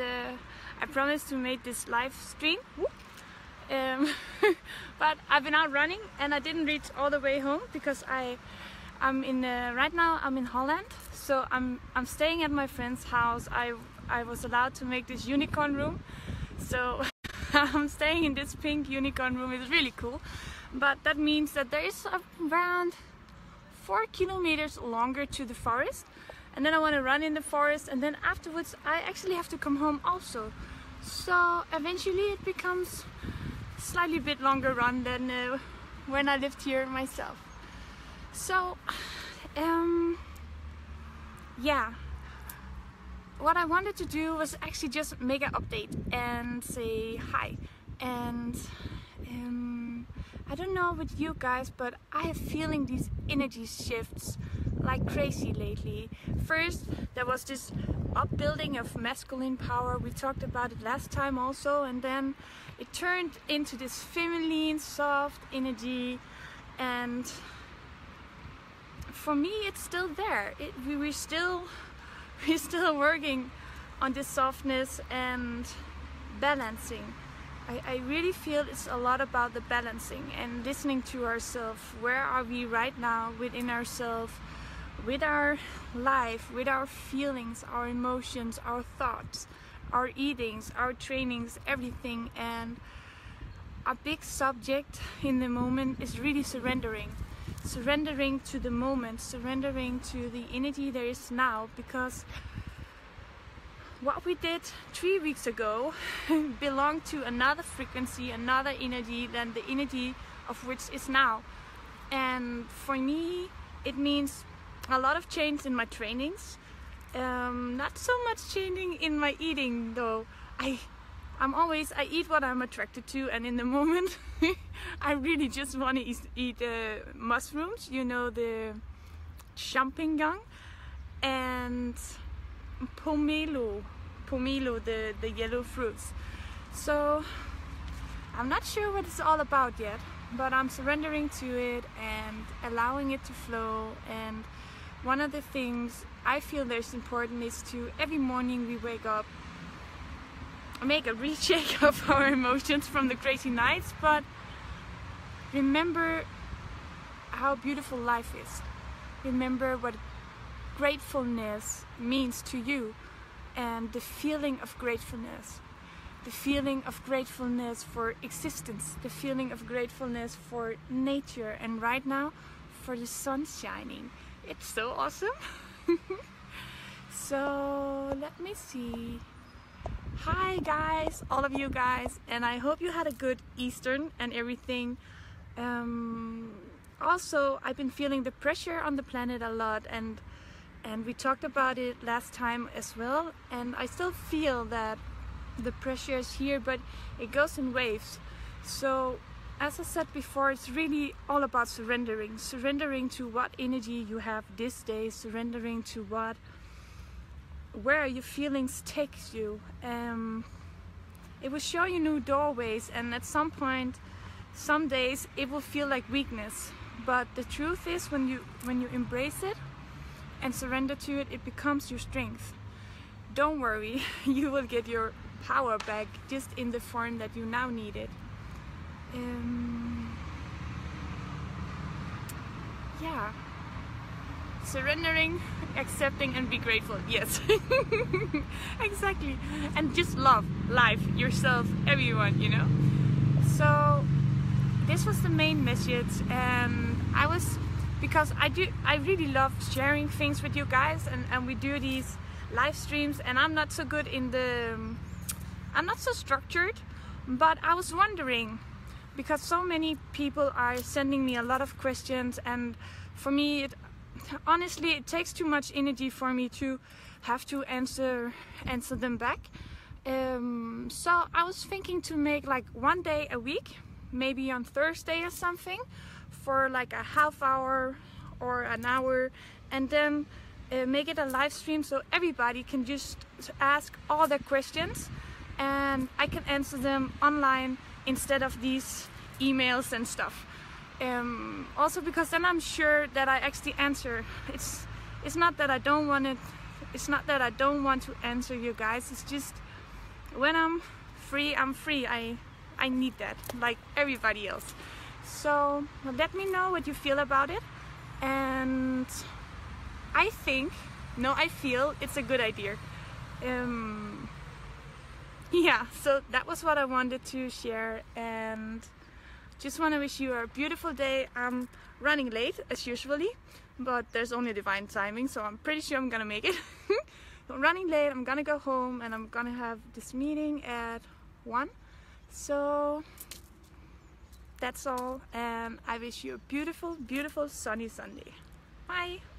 uh, I promised to make this live stream. Um, but I've been out running and I didn't reach all the way home because I I'm in uh, right now I'm in Holland. So I'm I'm staying at my friend's house. I I was allowed to make this unicorn room. So I'm staying in this pink unicorn room. It's really cool. But that means that there is around four kilometers longer to the forest and then I want to run in the forest and then afterwards I actually have to come home also. So eventually it becomes slightly bit longer run than uh, when I lived here myself. So um yeah. What I wanted to do was actually just make an update and say hi. And um, I don't know with you guys but I have feeling these energy shifts like crazy lately. First there was this upbuilding of masculine power. We talked about it last time also and then it turned into this feminine soft energy. And for me it's still there. It, we, we're still we're still working on this softness and balancing. I, I really feel it's a lot about the balancing and listening to ourselves. Where are we right now within ourselves with our life with our feelings our emotions our thoughts our eatings our trainings everything and a big subject in the moment is really surrendering surrendering to the moment, surrendering to the energy there is now because what we did three weeks ago belonged to another frequency, another energy than the energy of which is now. And for me, it means a lot of change in my trainings. Um, not so much changing in my eating though. I I'm always I eat what I'm attracted to, and in the moment, I really just want to eat, eat uh, mushrooms. You know the champignon and pomelo, pomelo, the the yellow fruits. So I'm not sure what it's all about yet, but I'm surrendering to it and allowing it to flow. And one of the things I feel there's important is to every morning we wake up make a recheck of our emotions from the crazy nights, but remember how beautiful life is. Remember what gratefulness means to you and the feeling of gratefulness. The feeling of gratefulness for existence, the feeling of gratefulness for nature, and right now for the sun shining. It's so awesome. so let me see. Hi guys, all of you guys, and I hope you had a good Eastern and everything. Um, also, I've been feeling the pressure on the planet a lot, and and we talked about it last time as well. And I still feel that the pressure is here, but it goes in waves. So, as I said before, it's really all about surrendering, surrendering to what energy you have this day, surrendering to what where your feelings take you. Um, it will show you new doorways, and at some point, some days it will feel like weakness. But the truth is, when you when you embrace it and surrender to it, it becomes your strength. Don't worry, you will get your power back just in the form that you now need it. Um, yeah. Surrendering accepting and be grateful. Yes. Exactly. And just love life yourself everyone you know? So this was the main message and i was because i do i really love sharing things with you guys and, and we do these live streams and i'm not so good in the i'm not so structured but i was wondering because so many people are sending me a lot of questions and for me it honestly it takes too much energy for me to have to answer answer them back. Um, so I was thinking to make like one day a week maybe on Thursday or something for like a half hour or an hour and then uh, make it a live stream so everybody can just ask all their questions and I can answer them online instead of these emails and stuff um, also because then I'm sure that I actually answer. It's it's not that I don't want it. It's not that I don't want to answer you guys. It's just when I'm free, I'm free. I I need that, like everybody else. So let me know what you feel about it. And I think, no, I feel it's a good idea. Um, yeah, so that was what I wanted to share. And just want to wish you a beautiful day. I'm running late as usually, but there's only divine timing, so I'm pretty sure I'm gonna make it. I'm running late, I'm gonna go home and I'm gonna have this meeting at 1. So that's all and I wish you a beautiful, beautiful sunny Sunday. Bye!